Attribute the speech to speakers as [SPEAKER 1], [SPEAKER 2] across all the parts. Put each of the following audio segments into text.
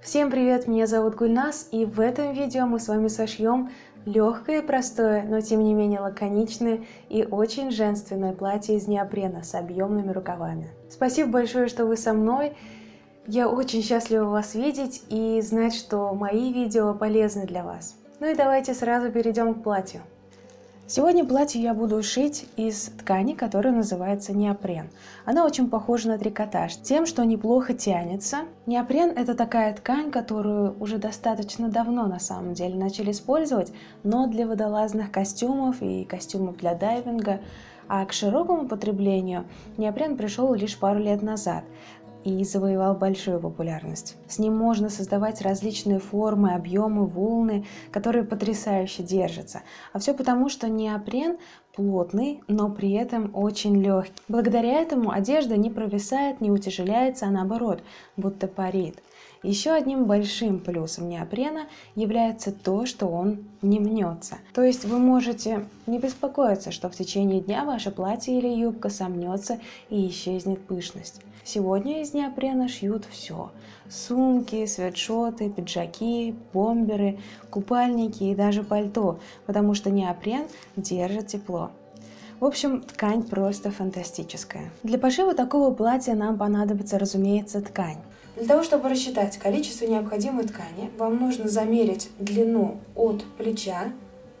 [SPEAKER 1] Всем привет, меня зовут Гульнас, и в этом видео мы с вами сошьем легкое и простое, но тем не менее лаконичное и очень женственное платье из неопрена с объемными рукавами. Спасибо большое, что вы со мной. Я очень счастлива вас видеть и знать, что мои видео полезны для вас. Ну и давайте сразу перейдем к платью. Сегодня платье я буду шить из ткани, которая называется неопрен. Она очень похожа на трикотаж, тем, что неплохо тянется. Неопрен – это такая ткань, которую уже достаточно давно на самом деле начали использовать, но для водолазных костюмов и костюмов для дайвинга а к широкому потреблению неопрен пришел лишь пару лет назад и завоевал большую популярность. С ним можно создавать различные формы, объемы, волны, которые потрясающе держатся. А все потому, что неопрен плотный, но при этом очень легкий. Благодаря этому одежда не провисает, не утяжеляется, а наоборот, будто парит. Еще одним большим плюсом неопрена является то, что он не мнется. То есть вы можете не беспокоиться, что в течение дня ваше платье или юбка сомнется и исчезнет пышность. Сегодня из неопрена шьют все. Сумки, свитшоты, пиджаки, бомберы, купальники и даже пальто, потому что неопрен держит тепло. В общем, ткань просто фантастическая. Для пошива такого платья нам понадобится, разумеется, ткань. Для того, чтобы рассчитать количество необходимой ткани, вам нужно замерить длину от плеча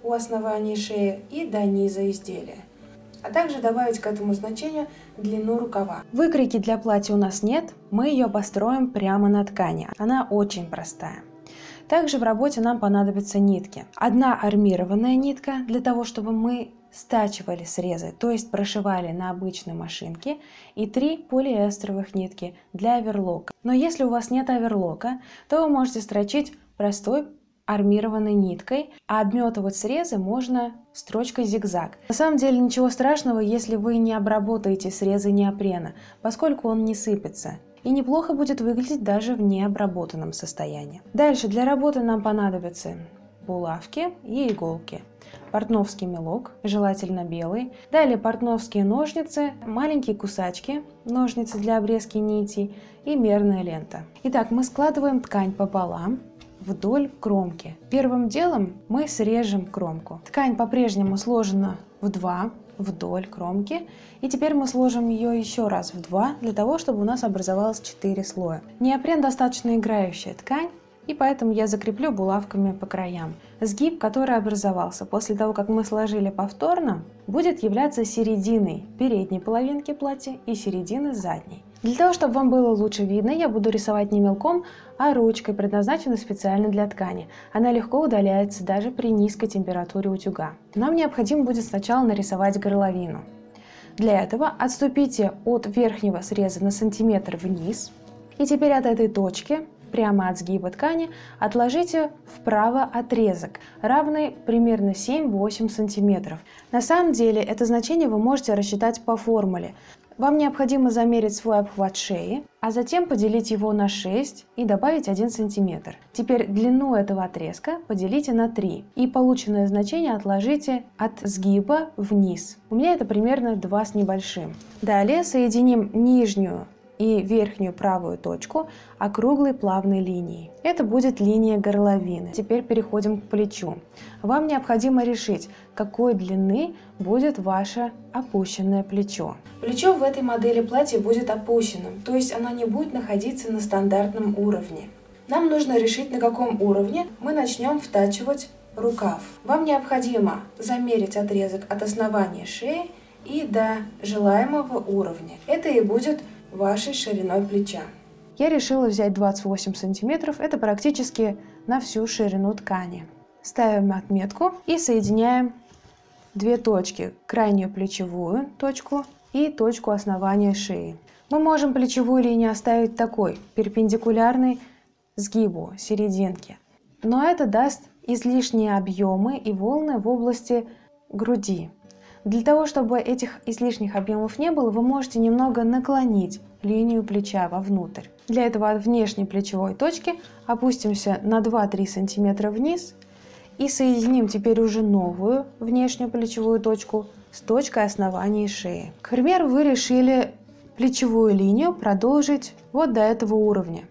[SPEAKER 1] у основания шеи и до низа изделия, а также добавить к этому значению длину рукава. Выкройки для платья у нас нет, мы ее построим прямо на ткани. Она очень простая. Также в работе нам понадобятся нитки. Одна армированная нитка для того, чтобы мы стачивали срезы, то есть прошивали на обычной машинке, и три полиэстеровых нитки для оверлока. Но если у вас нет оверлока, то вы можете строчить простой армированной ниткой, а обметывать срезы можно строчкой зигзаг. На самом деле ничего страшного, если вы не обработаете срезы неопрена, поскольку он не сыпется. И неплохо будет выглядеть даже в необработанном состоянии. Дальше для работы нам понадобятся булавки и иголки портновский мелок, желательно белый. Далее портновские ножницы, маленькие кусачки, ножницы для обрезки нитей и мерная лента. Итак, мы складываем ткань пополам вдоль кромки. Первым делом мы срежем кромку. Ткань по-прежнему сложена в два вдоль кромки. И теперь мы сложим ее еще раз в два, для того, чтобы у нас образовалось 4 слоя. Неопрен достаточно играющая ткань, и поэтому я закреплю булавками по краям. Сгиб, который образовался после того, как мы сложили повторно, будет являться серединой передней половинки платья и середины задней. Для того, чтобы вам было лучше видно, я буду рисовать не мелком, а ручкой, предназначенной специально для ткани. Она легко удаляется даже при низкой температуре утюга. Нам необходимо будет сначала нарисовать горловину. Для этого отступите от верхнего среза на сантиметр вниз. И теперь от этой точки прямо от сгиба ткани отложите вправо отрезок, равный примерно 7-8 см. На самом деле это значение вы можете рассчитать по формуле. Вам необходимо замерить свой обхват шеи, а затем поделить его на 6 и добавить 1 см. Теперь длину этого отрезка поделите на 3 и полученное значение отложите от сгиба вниз. У меня это примерно 2 с небольшим. Далее соединим нижнюю и верхнюю правую точку округлой плавной линией. Это будет линия горловины. Теперь переходим к плечу. Вам необходимо решить, какой длины будет ваше опущенное плечо. Плечо в этой модели платья будет опущенным, то есть оно не будет находиться на стандартном уровне. Нам нужно решить, на каком уровне мы начнем втачивать рукав. Вам необходимо замерить отрезок от основания шеи и до желаемого уровня. Это и будет вашей шириной плеча. Я решила взять 28 сантиметров, это практически на всю ширину ткани. Ставим отметку и соединяем две точки, крайнюю плечевую точку и точку основания шеи. Мы можем плечевую линию оставить такой, перпендикулярной сгибу, серединке. Но это даст излишние объемы и волны в области груди. Для того, чтобы этих излишних объемов не было, вы можете немного наклонить линию плеча вовнутрь. Для этого от внешней плечевой точки опустимся на 2-3 см вниз и соединим теперь уже новую внешнюю плечевую точку с точкой основания шеи. К примеру, вы решили плечевую линию продолжить вот до этого уровня.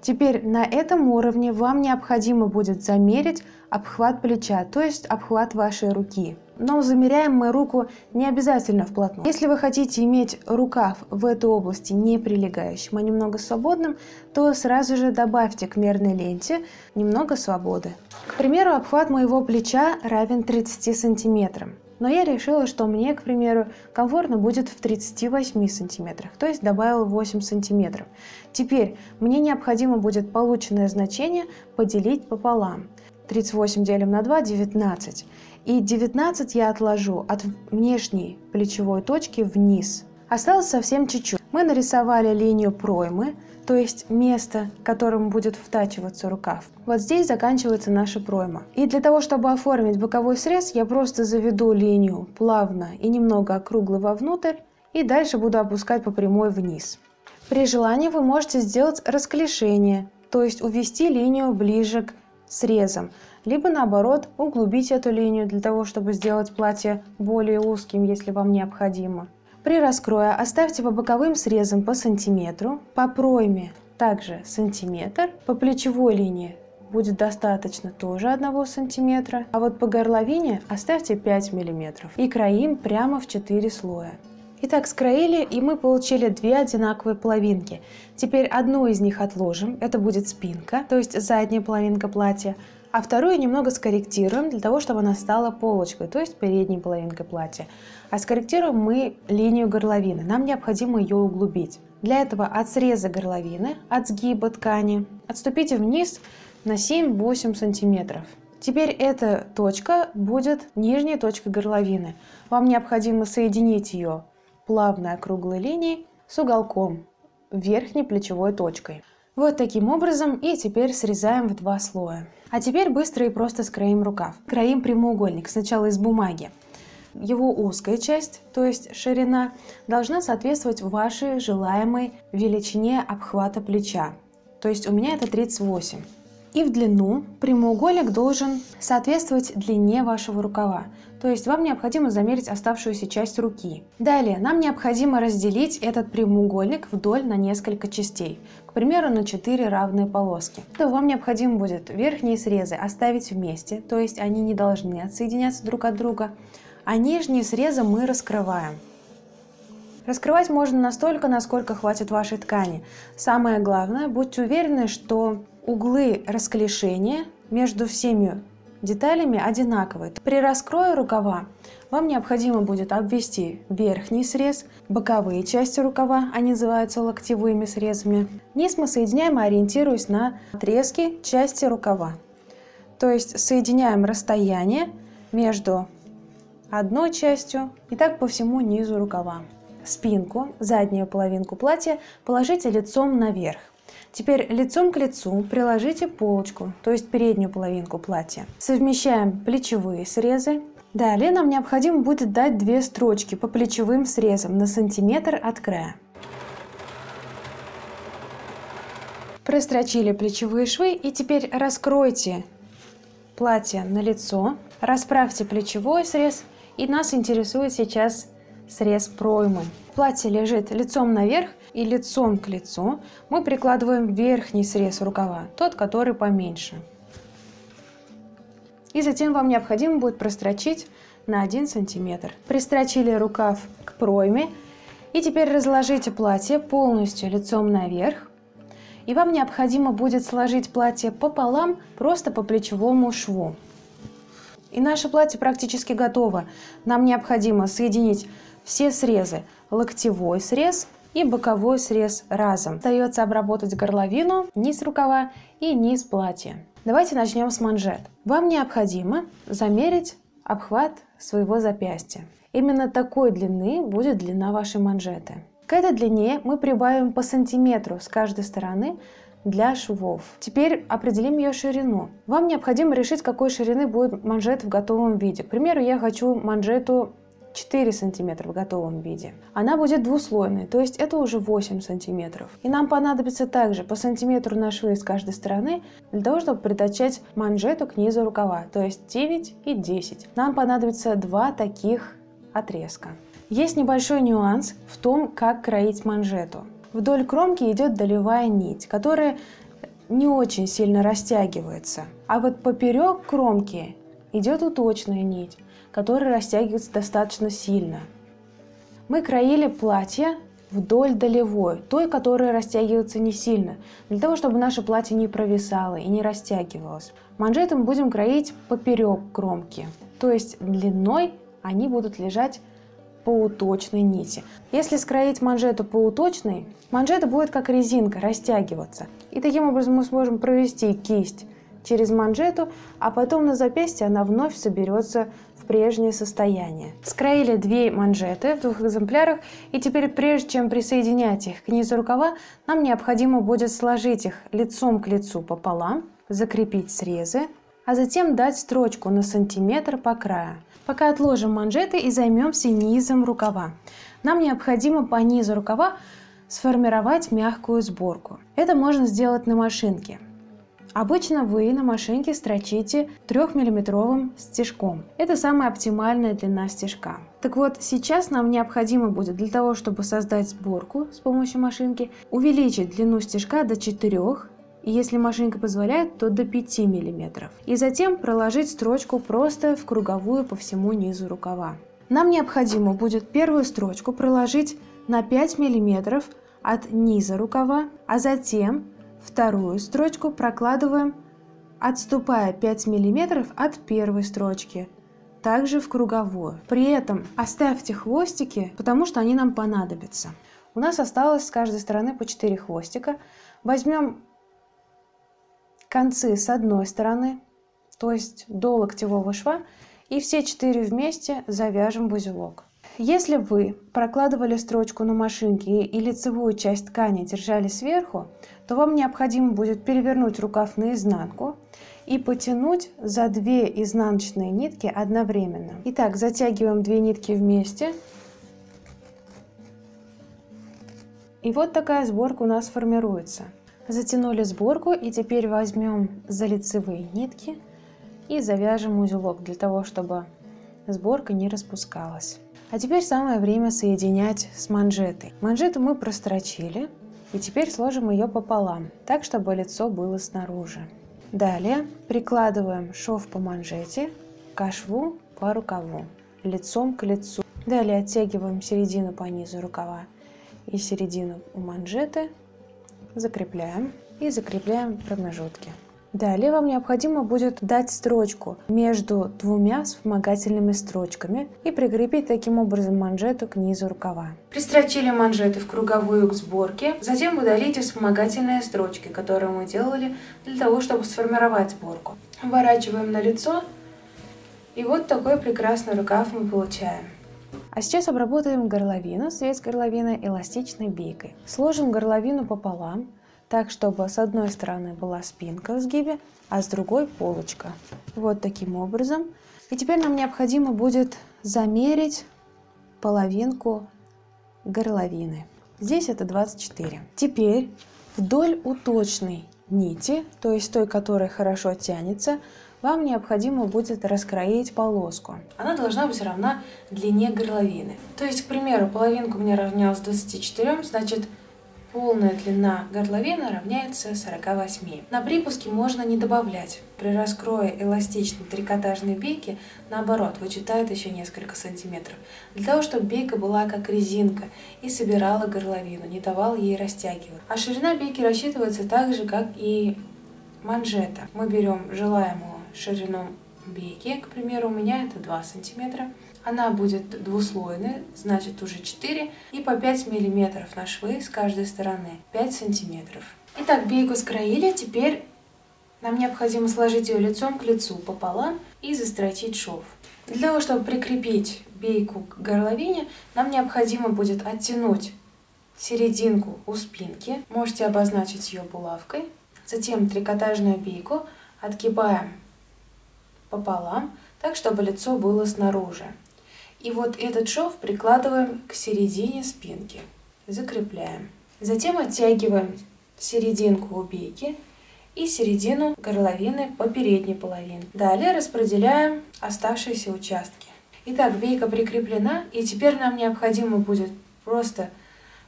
[SPEAKER 1] Теперь на этом уровне вам необходимо будет замерить обхват плеча, то есть обхват вашей руки. Но замеряем мы руку не обязательно вплотную. Если вы хотите иметь рукав в этой области не прилегающим, а немного свободным, то сразу же добавьте к мерной ленте немного свободы. К примеру, обхват моего плеча равен 30 сантиметрам. Но я решила, что мне, к примеру, комфортно будет в 38 сантиметрах, то есть добавила 8 сантиметров. Теперь мне необходимо будет полученное значение поделить пополам. 38 делим на 2 – 19. И 19 я отложу от внешней плечевой точки вниз. Осталось совсем чуть-чуть. Мы нарисовали линию проймы, то есть место, которым будет втачиваться рукав. Вот здесь заканчивается наша пройма. И для того, чтобы оформить боковой срез, я просто заведу линию плавно и немного округло вовнутрь, и дальше буду опускать по прямой вниз. При желании вы можете сделать расклешение, то есть увести линию ближе к срезам либо наоборот углубить эту линию для того, чтобы сделать платье более узким, если вам необходимо. При раскрое оставьте по боковым срезам по сантиметру, по пройме также сантиметр, по плечевой линии будет достаточно тоже 1 сантиметра, а вот по горловине оставьте 5 миллиметров и краим прямо в 4 слоя. Итак, скроили, и мы получили две одинаковые половинки. Теперь одну из них отложим, это будет спинка, то есть задняя половинка платья, а вторую немного скорректируем для того, чтобы она стала полочкой, то есть передней половинкой платья. А скорректируем мы линию горловины, нам необходимо ее углубить. Для этого от среза горловины, от сгиба ткани, отступите вниз на 7-8 сантиметров. Теперь эта точка будет нижней точкой горловины. Вам необходимо соединить ее плавной округлой линией с уголком, верхней плечевой точкой. Вот таким образом и теперь срезаем в два слоя. А теперь быстро и просто скроим рукав. Кроим прямоугольник сначала из бумаги. Его узкая часть, то есть ширина, должна соответствовать вашей желаемой величине обхвата плеча. То есть у меня это 38. И в длину прямоугольник должен соответствовать длине вашего рукава. То есть вам необходимо замерить оставшуюся часть руки. Далее нам необходимо разделить этот прямоугольник вдоль на несколько частей. К примеру, на 4 равные полоски. То вам необходимо будет верхние срезы оставить вместе, то есть они не должны отсоединяться друг от друга. А нижние срезы мы раскрываем. Раскрывать можно настолько, насколько хватит вашей ткани. Самое главное, будьте уверены, что углы расклешения между всеми деталями одинаковые. При раскрое рукава вам необходимо будет обвести верхний срез, боковые части рукава, они называются локтевыми срезами. Низ мы соединяем, ориентируясь на отрезки части рукава. То есть соединяем расстояние между одной частью и так по всему низу рукава. Спинку, заднюю половинку платья положите лицом наверх. Теперь лицом к лицу приложите полочку, то есть переднюю половинку платья. Совмещаем плечевые срезы. Далее нам необходимо будет дать две строчки по плечевым срезам на сантиметр от края. Прострочили плечевые швы и теперь раскройте платье на лицо, расправьте плечевой срез и нас интересует сейчас срез проймы. Платье лежит лицом наверх и лицом к лицу. Мы прикладываем верхний срез рукава, тот, который поменьше. И затем вам необходимо будет прострочить на 1 сантиметр. Пристрочили рукав к пройме. И теперь разложите платье полностью лицом наверх. И вам необходимо будет сложить платье пополам, просто по плечевому шву. И наше платье практически готово. Нам необходимо соединить все срезы. Локтевой срез и боковой срез разом. Остается обработать горловину, низ рукава и низ платья. Давайте начнем с манжет. Вам необходимо замерить обхват своего запястья. Именно такой длины будет длина вашей манжеты. К этой длине мы прибавим по сантиметру с каждой стороны для швов. Теперь определим ее ширину. Вам необходимо решить, какой ширины будет манжет в готовом виде. К примеру, я хочу манжету 4 сантиметра в готовом виде. Она будет двуслойной, то есть это уже 8 сантиметров. И нам понадобится также по сантиметру на швы с каждой стороны для того, чтобы притачать манжету к низу рукава, то есть 9 и 10. Нам понадобится два таких отрезка. Есть небольшой нюанс в том, как кроить манжету. Вдоль кромки идет долевая нить, которая не очень сильно растягивается. А вот поперек кромки идет уточная нить, которая растягивается достаточно сильно. Мы краили платье вдоль долевой, той, которая растягивается не сильно, для того, чтобы наше платье не провисало и не растягивалось. Манжеты мы будем кроить поперек кромки, то есть длиной они будут лежать по уточной нити. Если скроить манжету по уточной, манжета будет как резинка растягиваться. И таким образом мы сможем провести кисть через манжету, а потом на запястье она вновь соберется прежнее состояние. Скроили две манжеты в двух экземплярах, и теперь прежде чем присоединять их к низу рукава, нам необходимо будет сложить их лицом к лицу пополам, закрепить срезы, а затем дать строчку на сантиметр по краю. Пока отложим манжеты и займемся низом рукава. Нам необходимо по низу рукава сформировать мягкую сборку. Это можно сделать на машинке. Обычно вы на машинке строчите 3-миллиметровым стежком. Это самая оптимальная длина стежка. Так вот, сейчас нам необходимо будет для того, чтобы создать сборку с помощью машинки, увеличить длину стежка до 4 и если машинка позволяет, то до 5 мм. И затем проложить строчку просто в круговую по всему низу рукава. Нам необходимо будет первую строчку проложить на 5 мм от низа рукава, а затем Вторую строчку прокладываем, отступая 5 мм от первой строчки, также в круговую. При этом оставьте хвостики, потому что они нам понадобятся. У нас осталось с каждой стороны по 4 хвостика. Возьмем концы с одной стороны, то есть до локтевого шва, и все 4 вместе завяжем в узелок. Если вы прокладывали строчку на машинке и лицевую часть ткани держали сверху, то вам необходимо будет перевернуть рукав наизнанку и потянуть за две изнаночные нитки одновременно. Итак, затягиваем две нитки вместе. И вот такая сборка у нас формируется. Затянули сборку и теперь возьмем за лицевые нитки и завяжем узелок для того, чтобы сборка не распускалась. А теперь самое время соединять с манжетой. Манжету мы прострочили, и теперь сложим ее пополам, так, чтобы лицо было снаружи. Далее прикладываем шов по манжете к шву по рукаву, лицом к лицу. Далее оттягиваем середину по низу рукава и середину у манжеты, закрепляем и закрепляем промежутки. Далее вам необходимо будет дать строчку между двумя вспомогательными строчками и прикрепить таким образом манжету к низу рукава. Пристрочили манжеты в круговую к сборке, затем удалите вспомогательные строчки, которые мы делали для того, чтобы сформировать сборку. Выворачиваем на лицо, и вот такой прекрасный рукав мы получаем. А сейчас обработаем горловину, связь горловины эластичной бейкой. Сложим горловину пополам, так, чтобы с одной стороны была спинка в сгибе, а с другой полочка. Вот таким образом. И теперь нам необходимо будет замерить половинку горловины. Здесь это 24. Теперь вдоль уточной нити, то есть той, которая хорошо тянется, вам необходимо будет раскроить полоску. Она должна быть равна длине горловины. То есть, к примеру, половинку у меня равнялась 24, значит Полная длина горловины равняется 48. На припуске можно не добавлять. При раскрое эластичной трикотажной бейки, наоборот, вычитает еще несколько сантиметров. Для того, чтобы бейка была как резинка и собирала горловину, не давала ей растягивать. А ширина бейки рассчитывается так же, как и манжета. Мы берем желаемую ширину бейки, к примеру, у меня это 2 сантиметра. Она будет двуслойной, значит уже 4, и по 5 мм на швы с каждой стороны, 5 сантиметров. Итак, бейку скроили, теперь нам необходимо сложить ее лицом к лицу пополам и застрочить шов. Для того, чтобы прикрепить бейку к горловине, нам необходимо будет оттянуть серединку у спинки. Можете обозначить ее булавкой. Затем трикотажную бейку отгибаем пополам, так, чтобы лицо было снаружи. И вот этот шов прикладываем к середине спинки, закрепляем. Затем оттягиваем серединку убейки и середину горловины по передней половине. Далее распределяем оставшиеся участки. Итак, бейка прикреплена, и теперь нам необходимо будет просто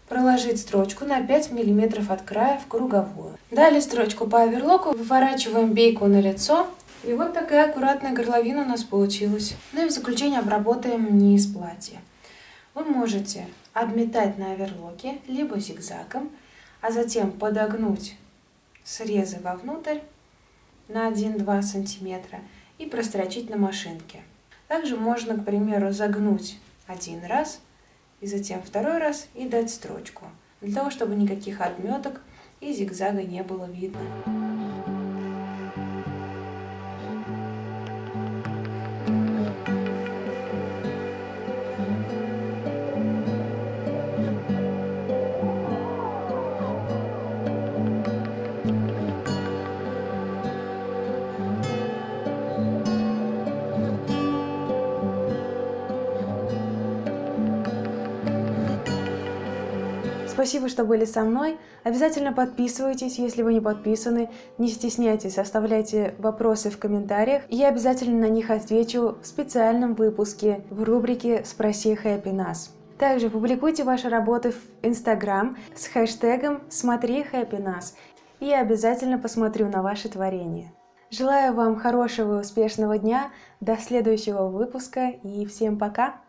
[SPEAKER 1] проложить строчку на 5 мм от края в круговую. Далее строчку по оверлоку выворачиваем бейку на лицо. И вот такая аккуратная горловина у нас получилась. Ну и в заключение обработаем низ платья. Вы можете обметать на оверлоке, либо зигзагом, а затем подогнуть срезы вовнутрь на 1-2 сантиметра и прострочить на машинке. Также можно, к примеру, загнуть один раз и затем второй раз и дать строчку, для того, чтобы никаких отметок и зигзага не было видно. Спасибо, что были со мной. Обязательно подписывайтесь, если вы не подписаны. Не стесняйтесь, оставляйте вопросы в комментариях. Я обязательно на них отвечу в специальном выпуске в рубрике «Спроси Хэппи Нас». Также публикуйте ваши работы в Инстаграм с хэштегом «Смотри Хэппи Нас». И я обязательно посмотрю на ваши творения. Желаю вам хорошего и успешного дня, до следующего выпуска и всем пока!